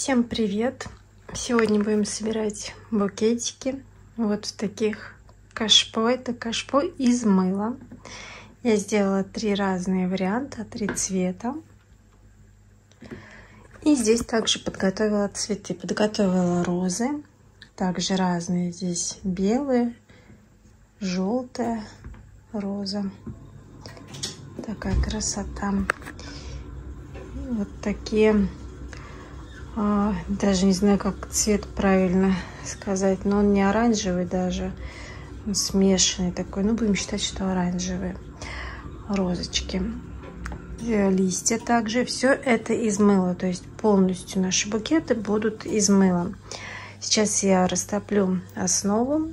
Всем привет! Сегодня будем собирать букетики вот в таких кашпо. Это кашпо из мыла. Я сделала три разные варианта, три цвета. И здесь также подготовила цветы. Подготовила розы, также разные здесь белые, желтая роза. Такая красота. Вот такие даже не знаю, как цвет правильно сказать, но он не оранжевый даже, он смешанный такой, ну будем считать, что оранжевый. Розочки, э, листья также, все это из мыла, то есть полностью наши букеты будут из мыла. Сейчас я растоплю основу,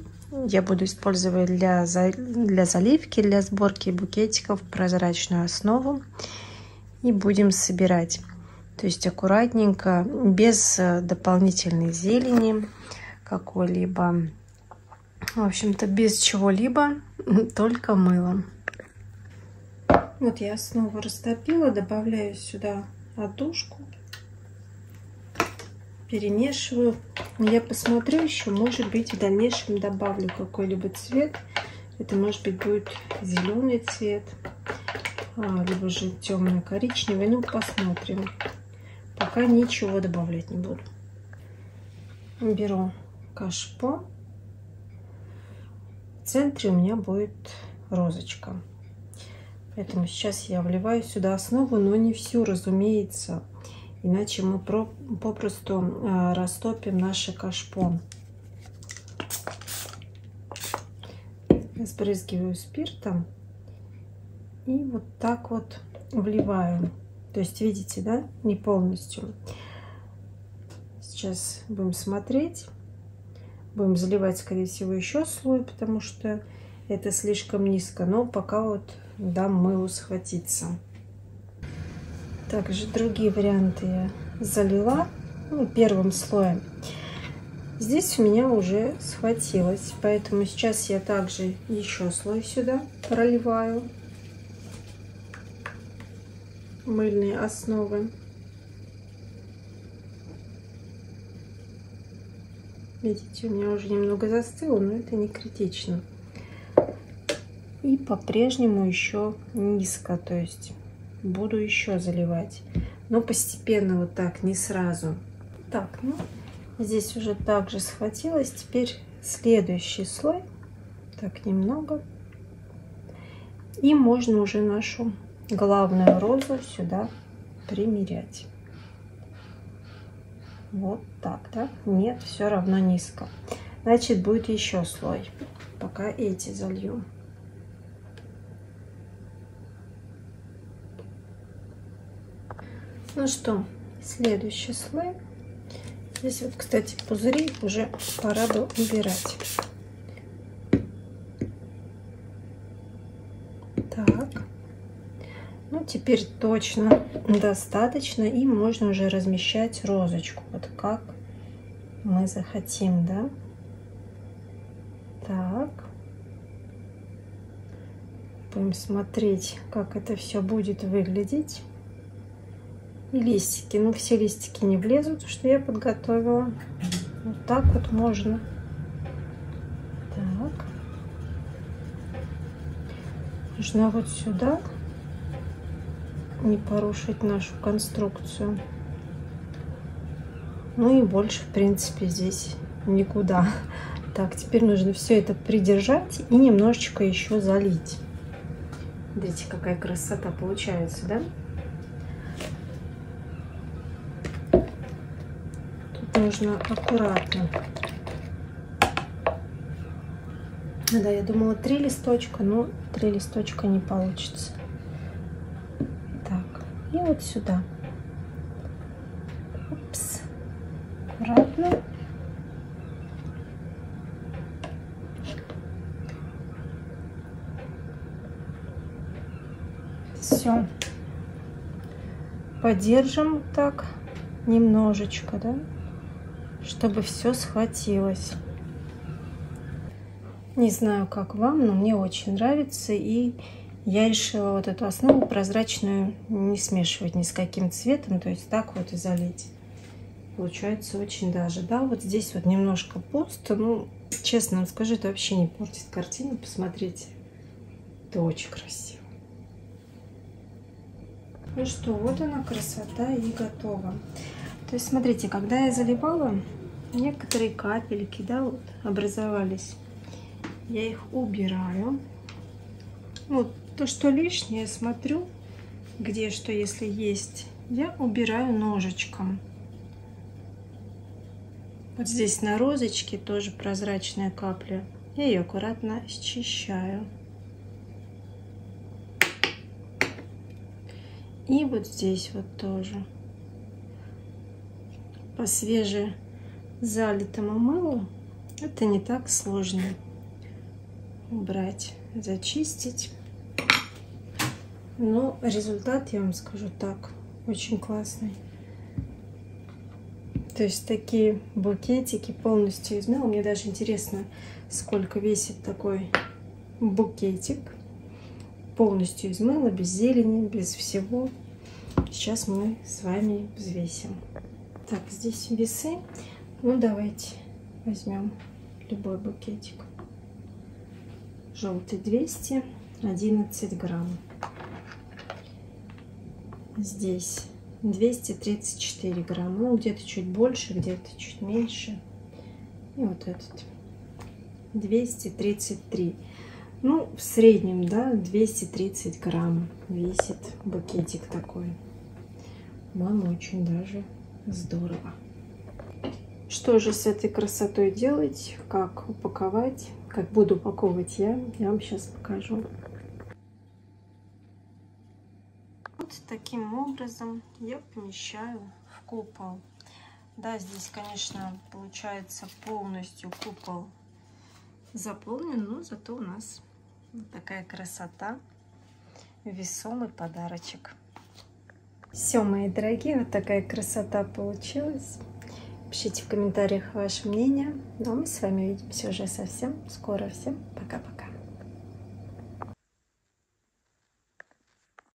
я буду использовать для, для заливки, для сборки букетиков прозрачную основу и будем собирать. То есть аккуратненько, без э, дополнительной зелени какой-либо. В общем-то, без чего-либо, только мыло. Вот я снова растопила, добавляю сюда отдушку, перемешиваю. Я посмотрю еще, может быть, в дальнейшем добавлю какой-либо цвет. Это может быть будет зеленый цвет, а, либо же темно-коричневый. Ну, посмотрим. Пока ничего добавлять не буду. Беру кашпо. В центре у меня будет розочка. Поэтому сейчас я вливаю сюда основу, но не всю, разумеется. Иначе мы про, попросту э, растопим наше кашпо. Сбрызгиваю спиртом и вот так вот вливаю. То есть, видите, да, не полностью. Сейчас будем смотреть. Будем заливать, скорее всего, еще слой, потому что это слишком низко. Но пока вот дам мылу схватиться. Также другие варианты я залила ну, первым слоем. Здесь у меня уже схватилось, поэтому сейчас я также еще слой сюда проливаю мыльные основы. Видите, у меня уже немного застыло, но это не критично. И по-прежнему еще низко, то есть буду еще заливать. Но постепенно вот так, не сразу. Так, ну, здесь уже также схватилось. Теперь следующий слой. Так, немного. И можно уже нашу главную розу сюда примерять. Вот так, да? Нет, все равно низко. Значит, будет еще слой. Пока эти залью. Ну что, следующий слой. Здесь вот, кстати, пузыри уже пора бы убирать. Теперь точно достаточно. И можно уже размещать розочку. Вот как мы захотим, да? Так. Будем смотреть, как это все будет выглядеть. И листики. Ну, все листики не влезут, что я подготовила. Вот так вот можно. Так. Нужно вот сюда не порушить нашу конструкцию. Ну и больше, в принципе, здесь никуда. Так, теперь нужно все это придержать и немножечко еще залить. Видите, какая красота получается, да? Тут нужно аккуратно. Да, я думала три листочка, но три листочка не получится и вот сюда. Упс. Аккуратно. Все. Подержим так немножечко, да, чтобы все схватилось. Не знаю, как вам, но мне очень нравится. И я решила вот эту основу прозрачную не смешивать ни с каким цветом, то есть так вот и залить. получается очень даже. Да, вот здесь вот немножко пусто, ну, честно вам скажу, это вообще не портит картину, посмотрите. Это очень красиво. Ну что, вот она красота и готова. То есть, смотрите, когда я заливала, некоторые капельки, да, вот образовались. Я их убираю. Вот то, что лишнее, смотрю, где что, если есть, я убираю ножичком. Вот здесь на розочке тоже прозрачная капля. Я ее аккуратно счищаю. И вот здесь вот тоже по свеже залитому мылу это не так сложно убрать, зачистить. Но результат, я вам скажу так, очень классный. То есть такие букетики полностью из мела. Мне даже интересно, сколько весит такой букетик полностью из мыла, без зелени, без всего. Сейчас мы с вами взвесим. Так, здесь весы. Ну, давайте возьмем любой букетик. Желтый 211 грамм. Здесь 234 грамма. Ну, где-то чуть больше, где-то чуть меньше. И вот этот 233 ну, в среднем, да, 230 грамм весит букетик такой. Мама очень даже здорово. Что же с этой красотой делать, как упаковать, как буду упаковывать я, я вам сейчас покажу. Вот таким образом я помещаю в купол. Да, здесь, конечно, получается полностью купол заполнен, но зато у нас вот такая красота. Весомый подарочек. Все, мои дорогие, вот такая красота получилась. Пишите в комментариях ваше мнение. Ну а мы с вами увидимся уже совсем скоро. Всем пока-пока.